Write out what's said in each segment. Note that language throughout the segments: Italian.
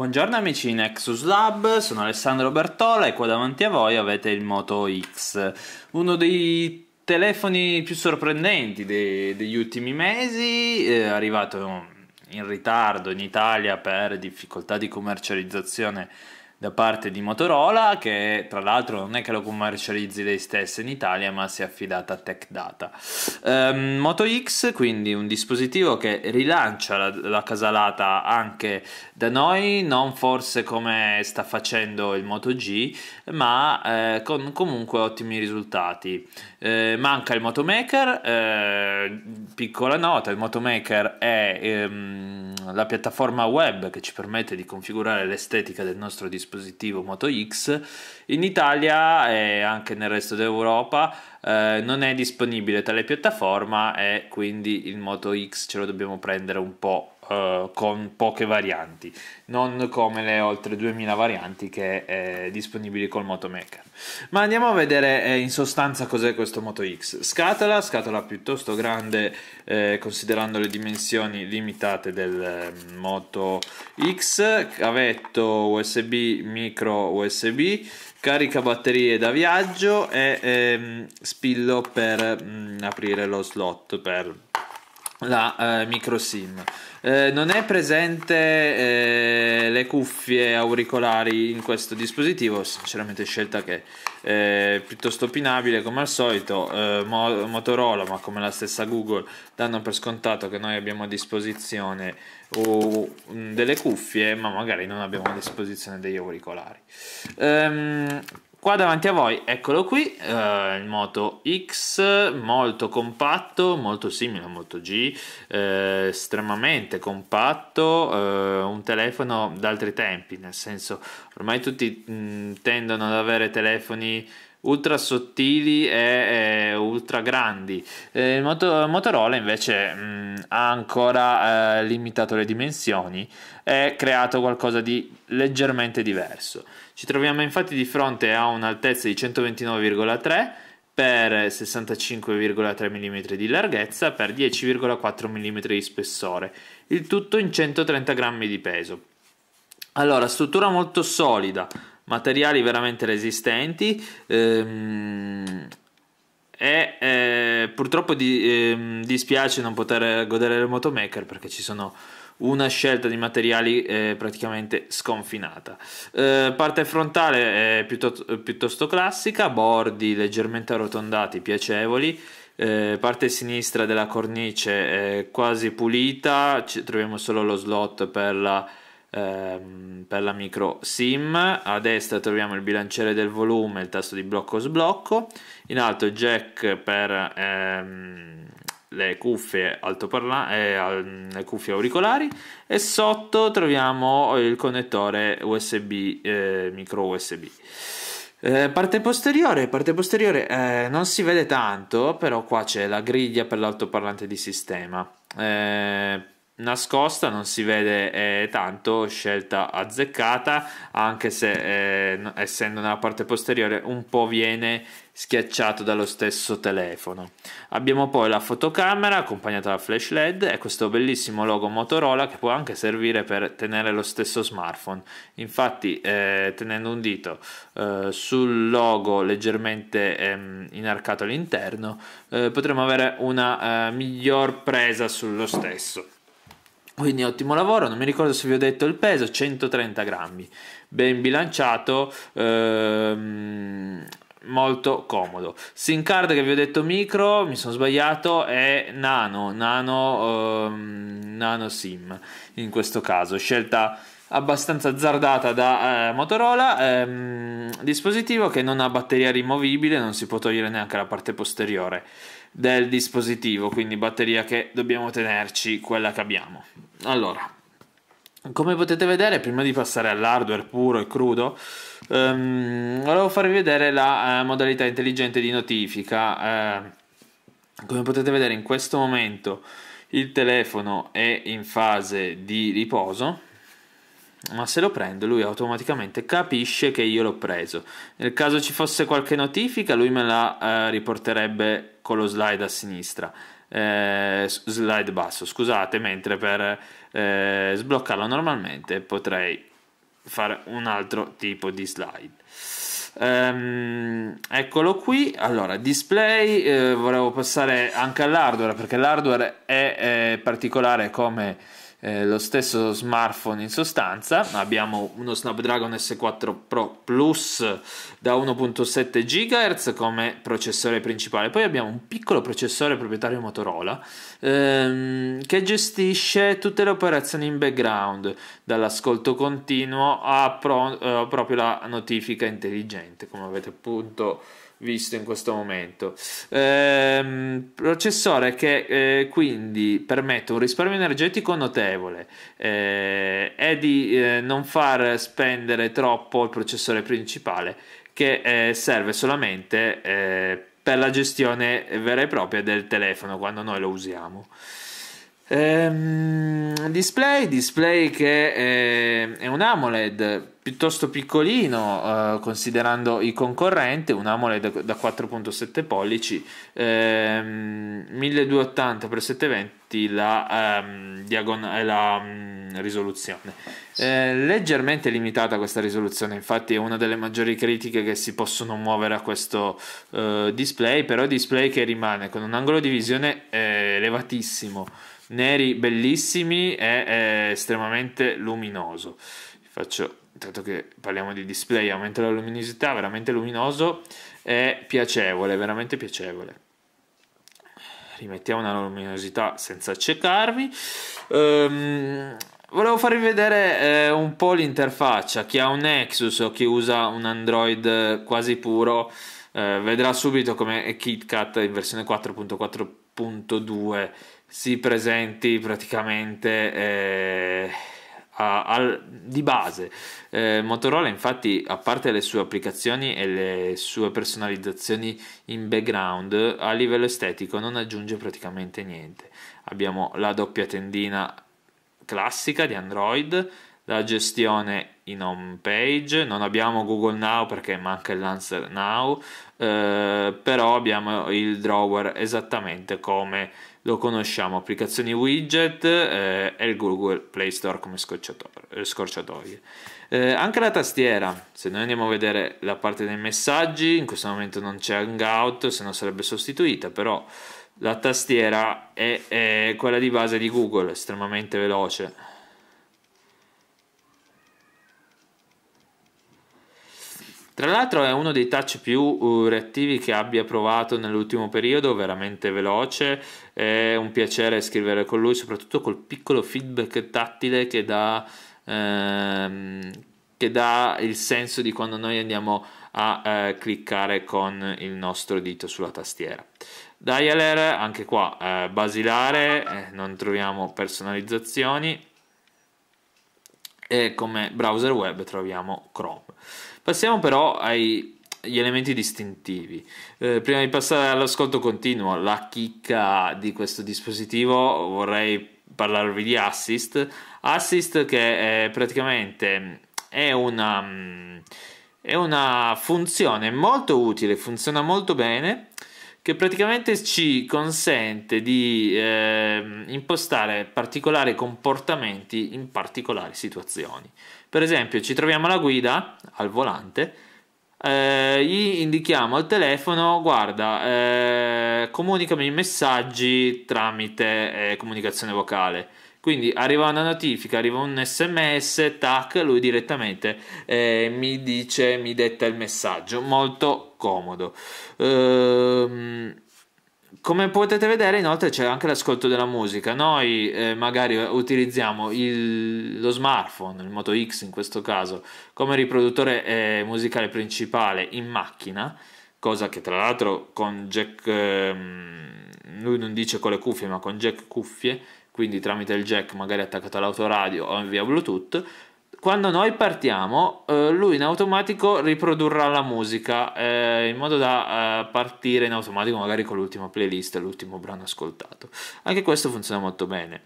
Buongiorno amici di Nexus Lab, sono Alessandro Bertola e qua davanti a voi avete il Moto X, uno dei telefoni più sorprendenti dei, degli ultimi mesi, è arrivato in ritardo in Italia per difficoltà di commercializzazione da parte di Motorola che tra l'altro non è che lo commercializzi lei stessa in Italia ma si è affidata a Tech Data. Um, Moto X quindi un dispositivo che rilancia la, la, casalata anche da noi, non forse come sta facendo il Moto G ma eh, con comunque ottimi risultati. Eh, manca il Moto Maker, eh, piccola nota, il Moto Maker è ehm, la piattaforma web che ci permette di configurare l'estetica del nostro dispositivo dispositivo Moto X, in Italia e anche nel resto d'Europa eh, non è disponibile tale piattaforma e quindi il Moto X ce lo dobbiamo prendere un po' eh, con poche varianti, non come le oltre 2000 varianti che è disponibili col Moto Maker. Ma andiamo a vedere eh, in sostanza cos'è questo Moto X. Scatola, scatola piuttosto grande eh, considerando le dimensioni limitate del eh, Moto X, cavetto USB, micro USB, carica batterie da viaggio e ehm, spillo per mh, mm, aprire lo slot per la eh, micro SIM. Eh, non è presente eh, le cuffie auricolari in questo dispositivo, sinceramente scelta che è piuttosto opinabile come al solito, eh, Mo- Motorola ma come la stessa Google danno per scontato che noi abbiamo a disposizione uh, delle cuffie ma magari non abbiamo a disposizione degli auricolari. Um, Qua davanti a voi, eccolo qui, eh, il Moto X, molto compatto, molto simile al Moto G, eh, estremamente compatto, eh, un telefono d'altri tempi, nel senso ormai tutti mh, tendono ad avere telefoni ultra sottili e, e ultra grandi. Eh, il Moto, Motorola invece mh, ha ancora eh, limitato le dimensioni e creato qualcosa di leggermente diverso. Ci troviamo infatti di fronte a un'altezza di 129,3 per 65,3 mm di larghezza per 10,4 mm di spessore, il tutto in 130 grammi di peso. Allora, struttura molto solida, materiali veramente resistenti ehm, e eh, purtroppo di, eh, dispiace non poter godere del Motomaker perché ci sono una scelta di materiali eh, praticamente sconfinata. Eh, parte frontale è piuttosto, piuttosto, classica, bordi leggermente arrotondati, piacevoli. Eh, parte sinistra della cornice è quasi pulita, ci troviamo solo lo slot per la ehm, per la micro SIM, a destra troviamo il bilanciere del volume, il tasto di blocco sblocco, in alto jack per ehm, le cuffie eh, le cuffie auricolari e sotto troviamo il connettore USB eh, micro USB. Eh, parte posteriore, parte posteriore eh, non si vede tanto, però qua c'è la griglia per l'altoparlante di sistema. Eh, nascosta, non si vede eh, tanto, scelta azzeccata, anche se eh, essendo nella parte posteriore un po' viene schiacciato dallo stesso telefono. Abbiamo poi la fotocamera accompagnata da flash LED e questo bellissimo logo Motorola che può anche servire per tenere lo stesso smartphone. Infatti, eh, tenendo un dito eh, sul logo leggermente ehm, inarcato all'interno, eh, potremo avere una eh, miglior presa sullo stesso. Quindi ottimo lavoro, non mi ricordo se vi ho detto il peso, 130 grammi, ben bilanciato, ehm, molto comodo. SIM card che vi ho detto micro, mi sono sbagliato, è nano, nano, ehm, nano SIM in questo caso, scelta abbastanza azzardata da eh, Motorola, ehm, dispositivo che non ha batteria rimovibile, non si può togliere neanche la parte posteriore del dispositivo, quindi batteria che dobbiamo tenerci quella che abbiamo. Allora, come potete vedere, prima di passare all'hardware puro e crudo, um, volevo farvi vedere la uh, modalità intelligente di notifica. Uh, come potete vedere in questo momento il telefono è in fase di riposo ma se lo prendo lui automaticamente capisce che io l'ho preso. Nel caso ci fosse qualche notifica, lui me la eh, riporterebbe con lo slide a sinistra, eh, slide basso, scusate, mentre per eh, sbloccarlo normalmente potrei fare un altro tipo di slide. Um, eccolo qui. Allora, display, eh, volevo passare anche all'hardware perché l'hardware è, è particolare come eh, lo stesso smartphone in sostanza. Abbiamo uno Snapdragon S4 Pro Plus da 1.7 GHz come processore principale. Poi abbiamo un piccolo processore proprietario Motorola ehm, che gestisce tutte le operazioni in background, dall'ascolto continuo a pro, eh, proprio la notifica intelligente, come avete appunto visto in questo momento. Ehm, processore che eh, quindi permette un risparmio energetico notevole eh, e di eh, non far spendere troppo il processore principale che eh, serve solamente eh, per la gestione vera e propria del telefono quando noi lo usiamo. Ehm, display, display che è, è un AMOLED piuttosto piccolino eh, considerando i concorrenti, un AMOLED da 4.7 pollici, ehm, 1280x720 la, ehm, diagon- la um, risoluzione. Eh, leggermente limitata questa risoluzione, infatti è una delle maggiori critiche che si possono muovere a questo eh, display, però display che rimane con un angolo di visione eh, elevatissimo neri bellissimi e estremamente luminoso. Faccio, intanto che parliamo di display, aumenta la luminosità, veramente luminoso e piacevole, veramente piacevole. Rimettiamo una luminosità senza accecarvi. Um, volevo farvi vedere eh, un po' l'interfaccia. Chi ha un Nexus o chi usa un Android quasi puro eh, vedrà subito come KitKat in versione 4.4.2 si presenti praticamente eh, a, a, di base. Eh, Motorola infatti, a parte le sue applicazioni e le sue personalizzazioni in background, a livello estetico non aggiunge praticamente niente. Abbiamo la doppia tendina classica di Android, la gestione in home page, non abbiamo Google Now perché manca il Lancer Now, eh, però abbiamo il drawer esattamente come lo conosciamo, applicazioni widget eh, e il Google Play Store come eh, scorciatoie. Eh, anche la tastiera, se noi andiamo a vedere la parte dei messaggi, in questo momento non c'è Hangout, se no sarebbe sostituita, però la tastiera è, è quella di base di Google, estremamente veloce Tra l'altro è uno dei touch più uh, reattivi che abbia provato nell'ultimo periodo, veramente veloce, è un piacere scrivere con lui, soprattutto col piccolo feedback tattile che dà, ehm, che dà il senso di quando noi andiamo a eh, cliccare con il nostro dito sulla tastiera. Dialer, anche qua eh, basilare, eh, non troviamo personalizzazioni e come browser web troviamo Chrome. Passiamo però agli elementi distintivi. Eh, prima di passare all'ascolto continuo, la chicca di questo dispositivo, vorrei parlarvi di Assist. Assist che è praticamente è una, è una funzione molto utile, funziona molto bene che praticamente ci consente di eh, impostare particolari comportamenti in particolari situazioni. Per esempio, ci troviamo alla guida, al volante, eh, gli indichiamo al telefono, guarda, eh, comunicami i messaggi tramite eh, comunicazione vocale. Quindi arriva una notifica, arriva un sms, tac, lui direttamente eh, mi dice, mi detta il messaggio, molto comodo. Ehm, come potete vedere inoltre c'è anche l'ascolto della musica noi eh, magari utilizziamo il, lo smartphone il Moto X in questo caso come riproduttore eh, musicale principale in macchina cosa che tra l'altro con jack ehm, lui non dice con le cuffie ma con jack cuffie quindi tramite il jack magari attaccato all'autoradio o via bluetooth quando noi partiamo, eh, lui in automatico riprodurrà la musica eh, in modo da eh, partire in automatico, magari con l'ultima playlist, l'ultimo brano ascoltato. Anche questo funziona molto bene.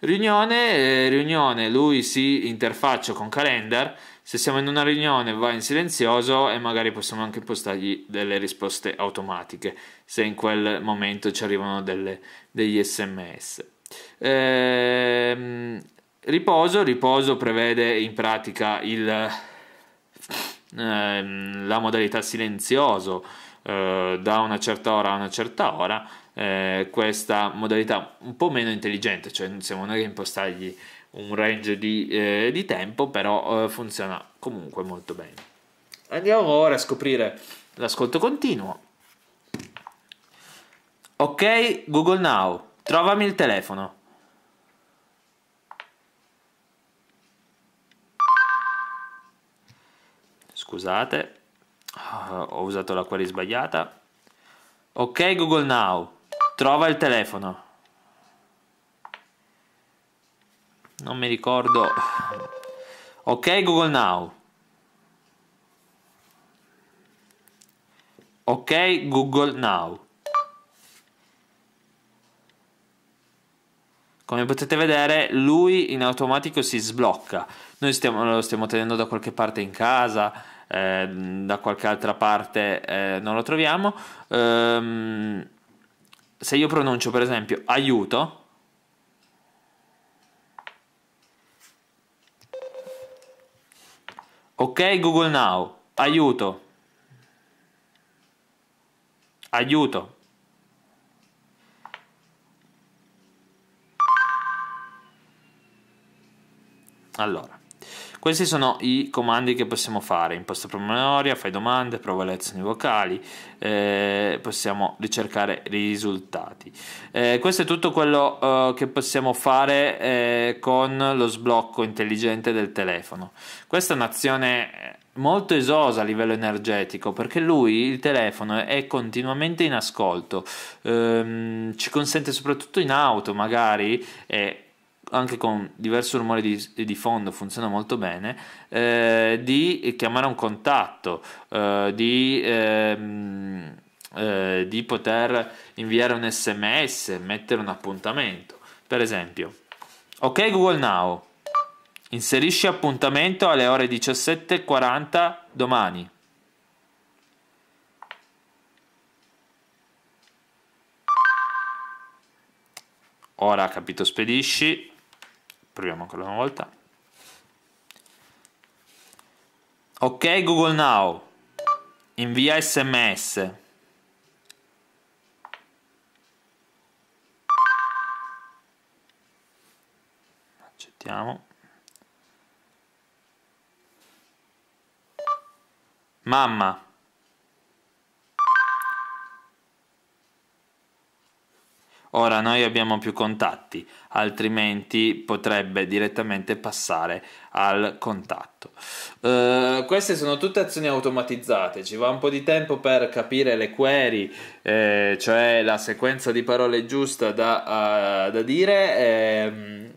Riunione, riunione, lui si interfaccia con calendar. Se siamo in una riunione va in silenzioso e magari possiamo anche impostargli delle risposte automatiche se in quel momento ci arrivano delle, degli sms. Ehm riposo, riposo prevede in pratica il, ehm, la modalità silenzioso eh, da una certa ora a una certa ora, eh, questa modalità un po' meno intelligente, cioè siamo noi che impostargli un range di, eh, di tempo, però eh, funziona comunque molto bene. Andiamo ora a scoprire l'ascolto continuo. Ok, Google Now, trovami il telefono. Scusate, ho usato la query sbagliata. Ok, Google Now, trova il telefono. Non mi ricordo. Ok, Google Now. Ok, Google Now. Come potete vedere, lui in automatico si sblocca. Noi stiamo, lo stiamo tenendo da qualche parte in casa, eh, da qualche altra parte eh, non lo troviamo. Ehm, se io pronuncio per esempio aiuto, ok Google Now, aiuto, aiuto. Allora, questi sono i comandi che possiamo fare, imposta promemoria, fai domande, prova le azioni vocali, eh, possiamo ricercare risultati. Eh, questo è tutto quello eh, che possiamo fare eh, con lo sblocco intelligente del telefono. Questa è un'azione molto esosa a livello energetico perché lui il telefono è continuamente in ascolto ehm, ci consente soprattutto in auto magari eh, anche con diverso rumore di, di fondo funziona molto bene, eh, di chiamare un contatto, eh, di, ehm, eh, di poter inviare un sms, mettere un appuntamento. Per esempio, ok Google Now, inserisci appuntamento alle ore 17.40 domani. Ora capito spedisci Proviamo ancora una volta. Ok Google Now, invia sms. Accettiamo. Mamma. Ora noi abbiamo più contatti, altrimenti potrebbe direttamente passare al contatto. Uh, queste sono tutte azioni automatizzate, ci va un po' di tempo per capire le query, eh, cioè la sequenza di parole giusta da, uh, da dire. Eh,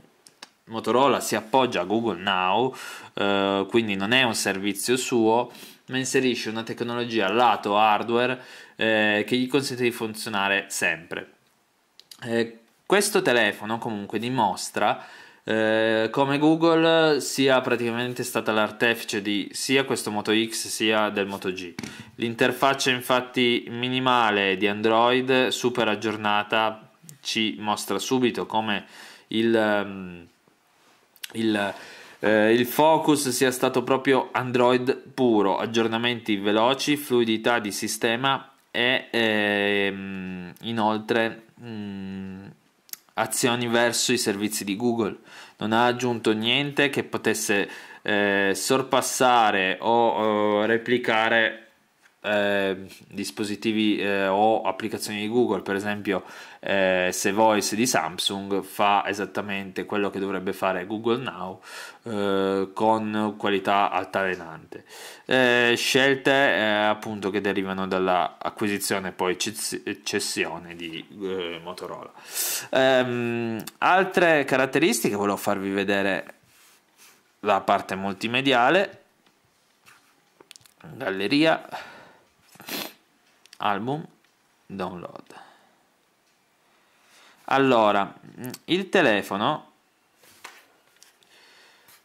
Motorola si appoggia a Google Now, uh, quindi non è un servizio suo, ma inserisce una tecnologia lato hardware eh, che gli consente di funzionare sempre. Eh, questo telefono comunque dimostra eh, come Google sia praticamente stata l'artefice di sia questo Moto X sia del Moto G. L'interfaccia infatti minimale di Android super aggiornata ci mostra subito come il, um, il, eh, il focus sia stato proprio Android puro, aggiornamenti veloci, fluidità di sistema e ehm, inoltre mh, mm, azioni verso i servizi di Google. Non ha aggiunto niente che potesse eh, sorpassare o, o replicare eh, dispositivi eh, o applicazioni di Google, per esempio eh, se Voice di Samsung fa esattamente quello che dovrebbe fare Google Now eh, con qualità altalenante. Eh, scelte eh, appunto che derivano dall'acquisizione e poi cessione di Motorola. Ehm, altre caratteristiche volevo farvi vedere la parte multimediale galleria album download allora il telefono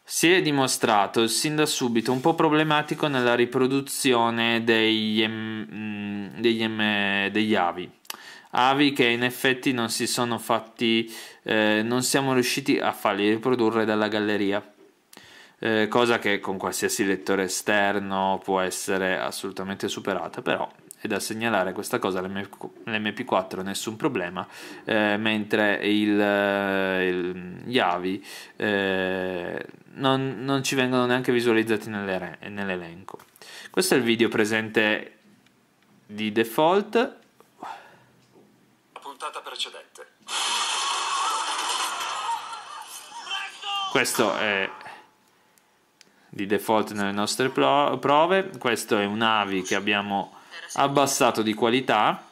si è dimostrato sin da subito un po' problematico nella riproduzione degli, M, degli, M, degli avi avi che in effetti non si sono fatti, eh, non siamo riusciti a farli riprodurre dalla galleria. Eh, cosa che con qualsiasi lettore esterno può essere assolutamente superata, però è da segnalare questa cosa l'MP4 nessun problema eh, mentre il, eh, il, gli avi eh, non, non, ci vengono neanche visualizzati nell'elenco. Questo è il video presente di default. Puntata precedente. Questo è di default nelle nostre prove. Questo è un AVI che abbiamo abbassato di qualità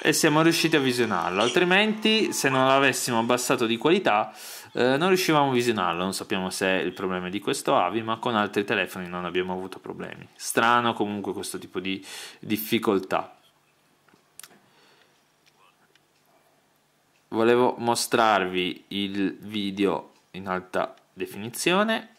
e siamo riusciti a visionarlo. Altrimenti se non l'avessimo abbassato di qualità eh, non riuscivamo a visionarlo. Non sappiamo se è il problema di questo AVI ma con altri telefoni non abbiamo avuto problemi. Strano comunque questo tipo di difficoltà. Volevo mostrarvi il video in alta definizione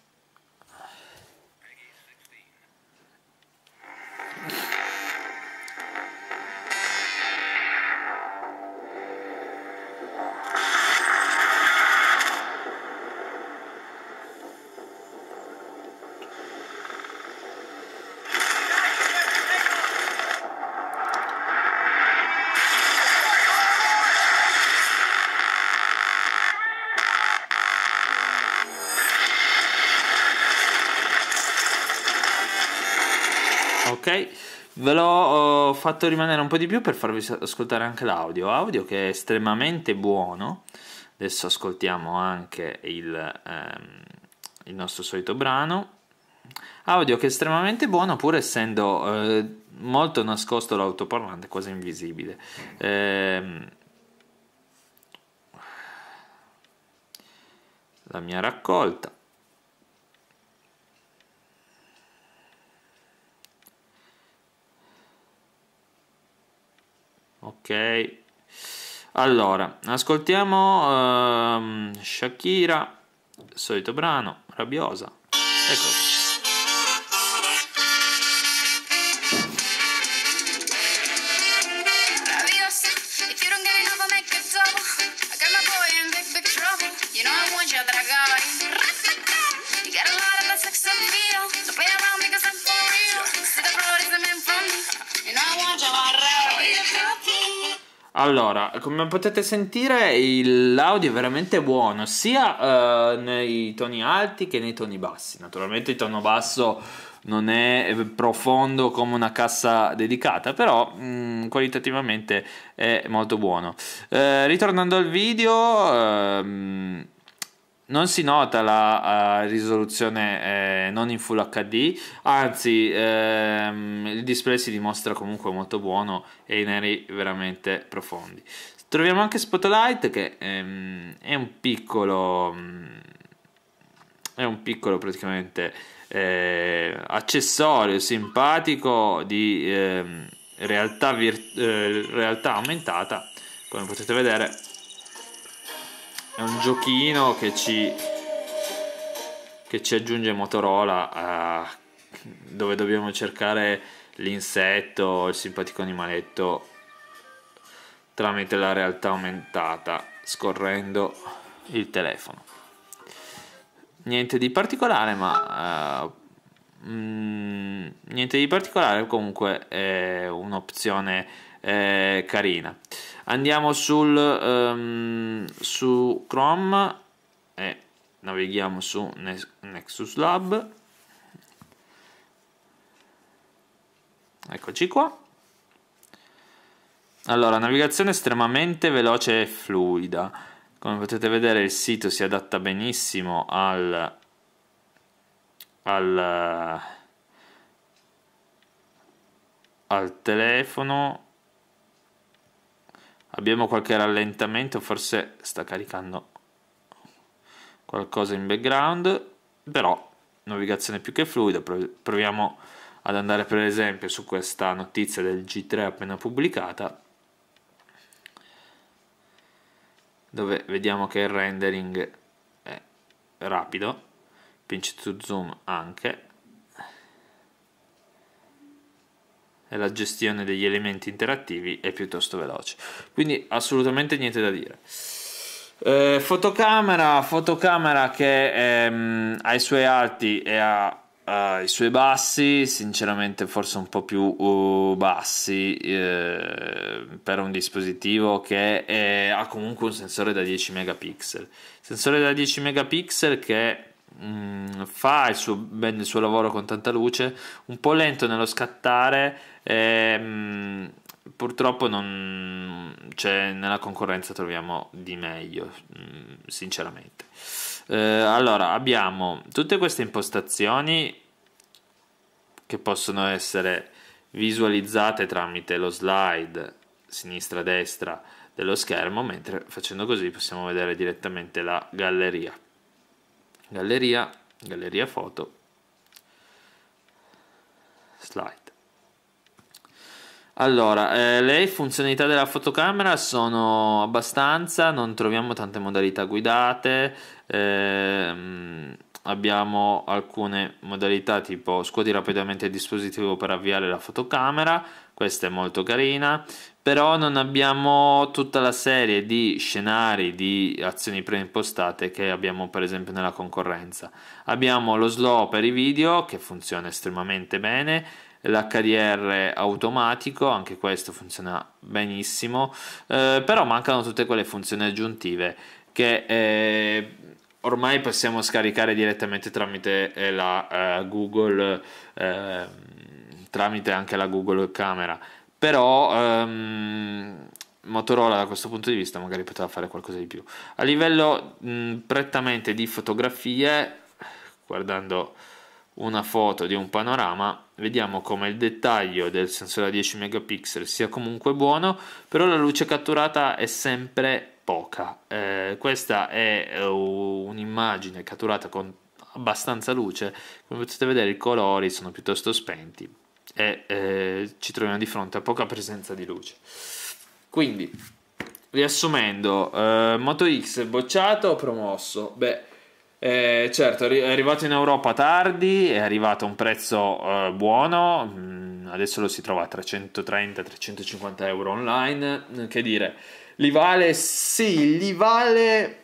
ok ve l'ho fatto rimanere un po' di più per farvi ascoltare anche l'audio. Audio che è estremamente buono. Adesso ascoltiamo anche il, ehm, il nostro solito brano. Audio che è estremamente buono pur essendo eh, molto nascosto l'autoparlante quasi invisibile. Eh, la mia raccolta ok. Allora ascoltiamo um, Shakira solito brano rabbiosa. Ecco come potete sentire, l'audio è veramente buono, sia uh, nei toni alti che nei toni bassi. Naturalmente il tono basso non è profondo come una cassa dedicata, però mh, mm, qualitativamente è molto buono. Uh, ritornando al video, uh, non si nota la uh, risoluzione eh, non in Full HD, anzi ehm, il display si dimostra comunque molto buono e i neri veramente profondi. Troviamo anche Spotlight che ehm, è un piccolo, è un piccolo praticamente eh, accessorio simpatico di ehm, realtà, eh, realtà aumentata, come potete vedere è un giochino che ci, che ci aggiunge Motorola a, dove dobbiamo cercare l'insetto, il simpatico animaletto tramite la realtà aumentata scorrendo il telefono. Niente di particolare, ma uh, mm, niente di particolare, comunque è un'opzione eh, carina andiamo sul, um, su Chrome e navighiamo su Nexus Lab. Eccoci qua. Allora navigazione estremamente veloce e fluida. Come potete vedere il sito si adatta benissimo al, al, al telefono abbiamo qualche rallentamento forse sta caricando qualcosa in background però navigazione più che fluida proviamo ad andare per esempio su questa notizia del G3 appena pubblicata dove vediamo che il rendering è rapido pinch to zoom anche e la gestione degli elementi interattivi è piuttosto veloce. Quindi assolutamente niente da dire. Eh, fotocamera, fotocamera che ehm, ha i suoi alti e ha uh, i suoi bassi, sinceramente forse un po' più uh, bassi eh, per un dispositivo che è, ha comunque un sensore da 10 megapixel. Sensore da 10 megapixel che mh, mm, fa il suo, bene il suo lavoro con tanta luce, un po' lento nello scattare. E, mh, mm, purtroppo non, cioè, nella concorrenza troviamo di meglio, mm, sinceramente. Eh, allora, abbiamo tutte queste impostazioni che possono essere visualizzate tramite lo slide sinistra-destra dello schermo, mentre facendo così possiamo vedere direttamente la galleria. Galleria, galleria foto, slide. Allora, eh, le funzionalità della fotocamera sono abbastanza, non troviamo tante modalità guidate, ehm, abbiamo alcune modalità tipo scuoti rapidamente il dispositivo per avviare la fotocamera, questa è molto carina, però non abbiamo tutta la serie di scenari di azioni preimpostate che abbiamo per esempio nella concorrenza. Abbiamo lo slow per i video che funziona estremamente bene, l'HDR automatico, anche questo funziona benissimo, eh, però mancano tutte quelle funzioni aggiuntive che eh, ormai possiamo scaricare direttamente tramite eh, la uh, Google, eh, tramite anche la Google Camera, però um, Motorola da questo punto di vista magari poteva fare qualcosa di più. A livello mh, prettamente di fotografie, guardando una foto di un panorama, vediamo come il dettaglio del sensore a 10 megapixel sia comunque buono, però la luce catturata è sempre poca. Eh, questa è uh, un'immagine catturata con abbastanza luce, come potete vedere i colori sono piuttosto spenti e eh, ci troviamo di fronte a poca presenza di luce. Quindi, riassumendo, eh, Moto X bocciato o promosso? Beh, eh, certo, è arrivato in Europa tardi, è arrivato a un prezzo eh, buono, mm, adesso lo si trova a 330-350 euro online, che dire, li vale? Sì, li vale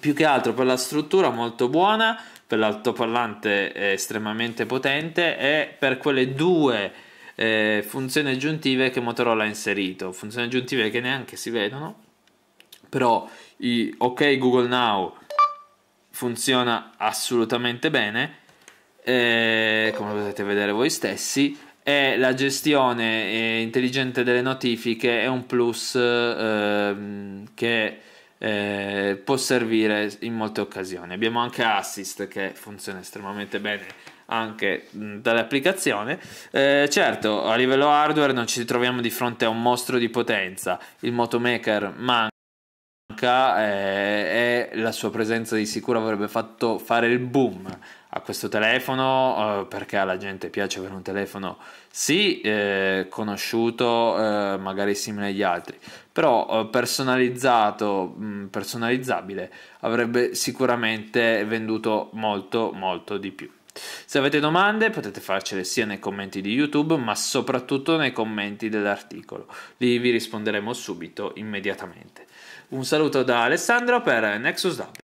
più che altro per la struttura molto buona, per l'altoparlante estremamente potente e per quelle due eh, funzioni aggiuntive che Motorola ha inserito, funzioni aggiuntive che neanche si vedono, però i OK Google Now funziona assolutamente bene, eh, come potete vedere voi stessi, e la gestione eh, intelligente delle notifiche è un plus eh, che eh, può servire in molte occasioni. Abbiamo anche Assist che funziona estremamente bene anche dall'applicazione. Eh, certo, a livello hardware non ci troviamo di fronte a un mostro di potenza, il Motomaker manca e la sua presenza di sicuro avrebbe fatto fare il boom a questo telefono eh, perché alla gente piace avere un telefono sì eh, conosciuto eh, magari simile agli altri però eh, personalizzato mh, mm, personalizzabile avrebbe sicuramente venduto molto molto di più. Se avete domande potete farcele sia nei commenti di YouTube ma soprattutto nei commenti dell'articolo. Lì vi risponderemo subito immediatamente un saluto da Alessandro per Nexus Lab